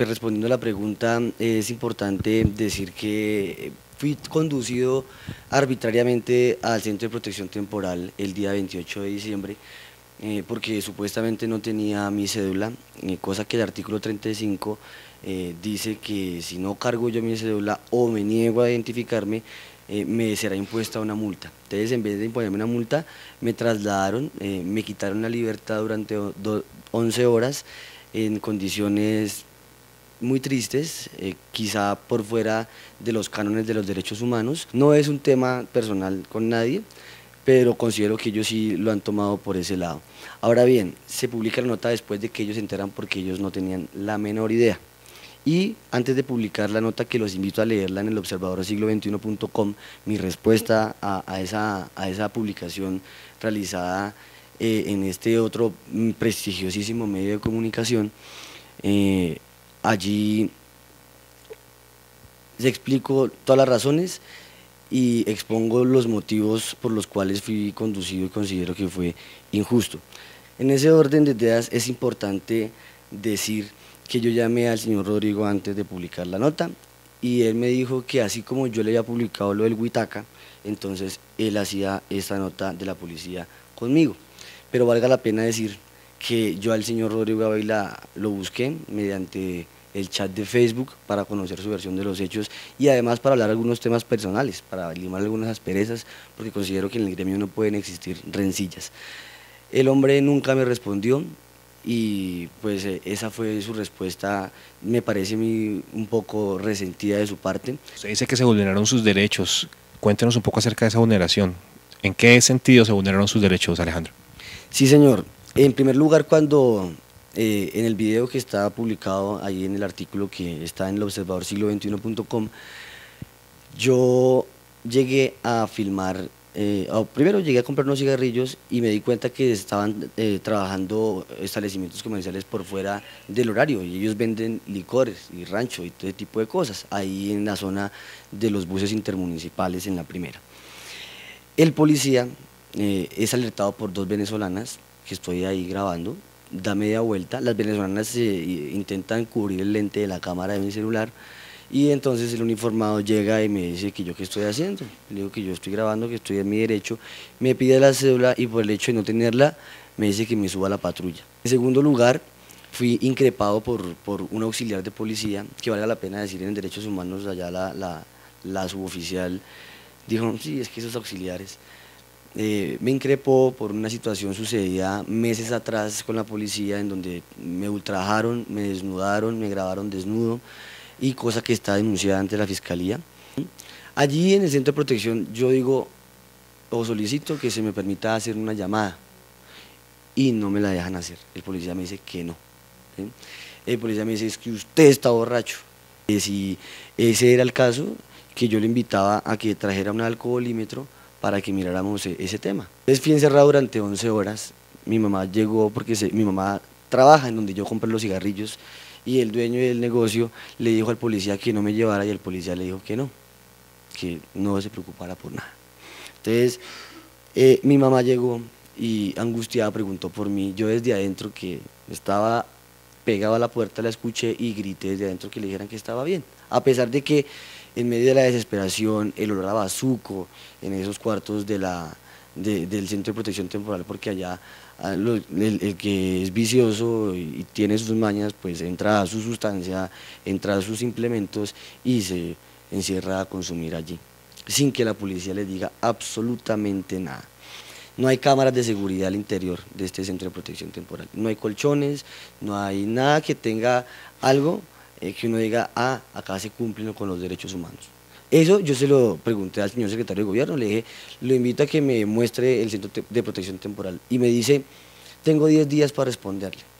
Respondiendo a la pregunta, es importante decir que fui conducido arbitrariamente al Centro de Protección Temporal el día 28 de diciembre eh, porque supuestamente no tenía mi cédula, eh, cosa que el artículo 35 eh, dice que si no cargo yo mi cédula o me niego a identificarme, me será impuesta una multa. Entonces, en vez de imponerme una multa, me trasladaron, me quitaron la libertad durante 11 horas en condiciones muy tristes, eh, quizá por fuera de los cánones de los derechos humanos. No es un tema personal con nadie, pero considero que ellos sí lo han tomado por ese lado. Ahora bien, se publica la nota después de que ellos se enteran porque ellos no tenían la menor idea. Y antes de publicar la nota, que los invito a leerla en el observadorsiglo21.com, mi respuesta a, esa, a esa publicación realizada eh, en este otro mm, prestigiosísimo medio de comunicación, eh, Allí se explico todas las razones y expongo los motivos por los cuales fui conducido y considero que fue injusto. En ese orden de ideas es importante decir que yo llamé al señor Rodrigo antes de publicar la nota y él me dijo que así como yo le había publicado lo del Huitaca, entonces él hacía esta nota de la policía conmigo. Pero valga la pena decir que yo al señor Rodrigo Avila lo busqué mediante el chat de Facebook para conocer su versión de los hechos y además para hablar algunos temas personales, para limar algunas asperezas, porque considero que en el gremio no pueden existir rencillas. El hombre nunca me respondió y pues eh, esa fue su respuesta, me parece un poco resentida de su parte. Usted dice que se vulneraron sus derechos, cuéntenos un poco acerca de esa vulneración. ¿En qué sentido se vulneraron sus derechos, Alejandro? Sí, señor. En primer lugar, cuando eh, en el video que está publicado ahí en el artículo que está en el observadorsiglo21.com, yo llegué a filmar, eh, primero llegué a comprar unos cigarrillos y me di cuenta que estaban eh, trabajando establecimientos comerciales por fuera del horario y ellos venden licores y rancho y todo tipo de cosas, ahí en la zona de los buses intermunicipales en la primera. El policía es alertado por dos venezolanas que estoy ahí grabando, da media vuelta, las venezolanas intentan cubrir el lente de la cámara de mi celular y entonces el uniformado llega y me dice que yo qué estoy haciendo, le digo que yo estoy grabando, que estoy en mi derecho, me pide la cédula y por el hecho de no tenerla me dice que me suba a la patrulla. En segundo lugar, fui increpado por, por un auxiliar de policía, que valga la pena decir en derechos humanos allá la, la, la suboficial, dijo, sí, es que esos auxiliares eh, me increpó por una situación sucedida meses atrás con la policía en donde me ultrajaron, me desnudaron, me grabaron desnudo y cosa que está denunciada ante la fiscalía. Allí en el centro de protección yo digo o solicito que se me permita hacer una llamada y no me la dejan hacer. El policía me dice que no. El policía me dice es que usted está borracho. Y si ese era el caso, que yo le invitaba a que trajera un alcoholímetro para que miráramos e-, ese tema. Es fui encerrado durante 11 horas, mi mamá llegó porque mi mamá trabaja en donde yo compré los cigarrillos y el dueño del negocio le dijo al policía que no me llevara y el policía le dijo que no, que no se preocupara por nada. Entonces, eh, mi mamá llegó y angustiada preguntó por mí, yo desde adentro que estaba pegado a la puerta la escuché y grité desde adentro que le dijeran que estaba bien, a pesar de que en medio de la desesperación, el olor a bazuco en esos cuartos del Centro de Protección Temporal, porque allá ah, el, que es vicioso y tiene sus mañas, pues entra a su sustancia, entra a sus implementos y se encierra a consumir allí, sin que la policía le diga absolutamente nada. No hay cámaras de seguridad al interior de este centro de protección temporal, no hay colchones, no hay nada que tenga algo eh, que uno diga, ah, acá se cumplen con los derechos humanos. Eso yo se lo pregunté al señor secretario de gobierno, le dije, lo invito a que me muestre el centro de protección temporal. Y me dice, tengo 10 días para responderle.